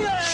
Yeah.